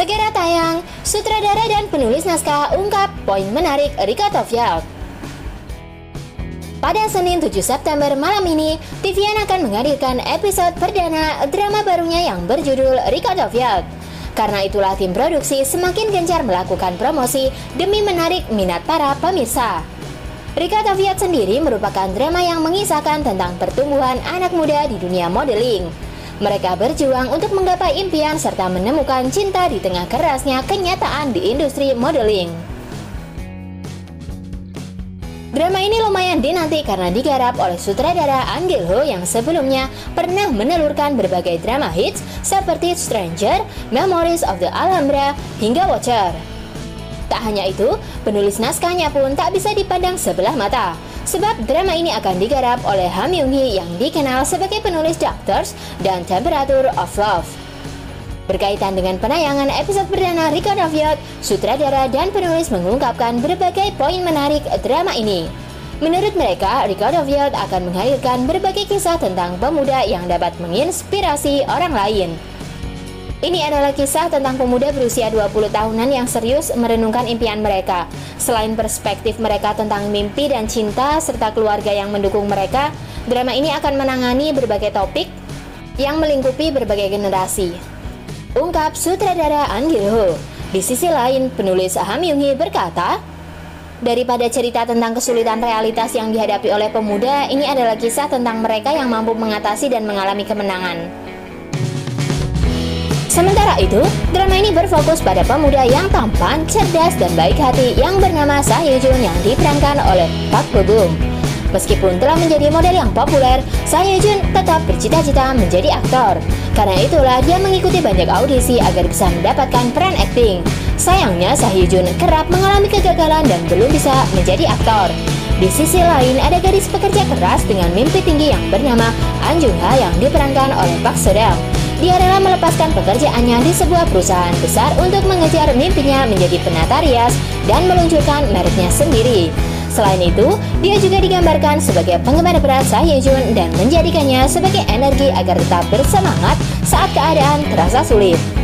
Segera tayang, sutradara dan penulis naskah ungkap poin menarik Rika Toviak. Pada Senin 7 September malam ini, TVN akan menghadirkan episode perdana drama barunya yang berjudul Rika Toviak. Karena itulah tim produksi semakin gencar melakukan promosi demi menarik minat para pemirsa. Rika Toviak sendiri merupakan drama yang mengisahkan tentang pertumbuhan anak muda di dunia modeling. Mereka berjuang untuk menggapai impian serta menemukan cinta di tengah kerasnya kenyataan di industri modeling. Drama ini lumayan dinanti karena digarap oleh sutradara Angel Ho yang sebelumnya pernah menelurkan berbagai drama hits seperti Stranger, Memories of the Alhambra, hingga Watcher. Tak hanya itu, penulis naskahnya pun tak bisa dipandang sebelah mata. Sebab drama ini akan digarap oleh Ham Young Hee yang dikenal sebagai penulis Doctors dan Temperature of Love. Berkaitan dengan penayangan episode perdana Record of Yacht, sutradara dan penulis mengungkapkan berbagai poin menarik drama ini. Menurut mereka, Record of Yacht akan menghadirkan berbagai kisah tentang pemuda yang dapat menginspirasi orang lain. Ini adalah kisah tentang pemuda berusia 20 tahunan yang serius merenungkan impian mereka. Selain perspektif mereka tentang mimpi dan cinta serta keluarga yang mendukung mereka, drama ini akan menangani berbagai topik yang melingkupi berbagai generasi. Ungkap sutradara An Gil-ho. Di sisi lain, penulis Aham Yung Hee berkata, Daripada cerita tentang kesulitan realitas yang dihadapi oleh pemuda, ini adalah kisah tentang mereka yang mampu mengatasi dan mengalami kemenangan. Sementara itu, drama ini berfokus pada pemuda yang tampan, cerdas, dan baik hati yang bernama Sah yang diperankan oleh Park Bo. Meskipun telah menjadi model yang populer, Sah Ye Jun tetap bercita-cita menjadi aktor. Karena itulah dia mengikuti banyak audisi agar bisa mendapatkan peran akting. Sayangnya Sah Ye Jun kerap mengalami kegagalan dan belum bisa menjadi aktor. Di sisi lain, ada gadis pekerja keras dengan mimpi tinggi yang bernama An Jung Ha yang diperankan oleh Park Seo dia rela melepaskan pekerjaannya di sebuah perusahaan besar untuk mengejar mimpinya menjadi penata rias dan meluncurkan mereknya sendiri. Selain itu, dia juga digambarkan sebagai penggemar berat Sah Ye Jun dan menjadikannya sebagai energi agar tetap bersemangat saat keadaan terasa sulit.